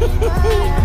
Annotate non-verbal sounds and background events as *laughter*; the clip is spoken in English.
Handsome. *laughs*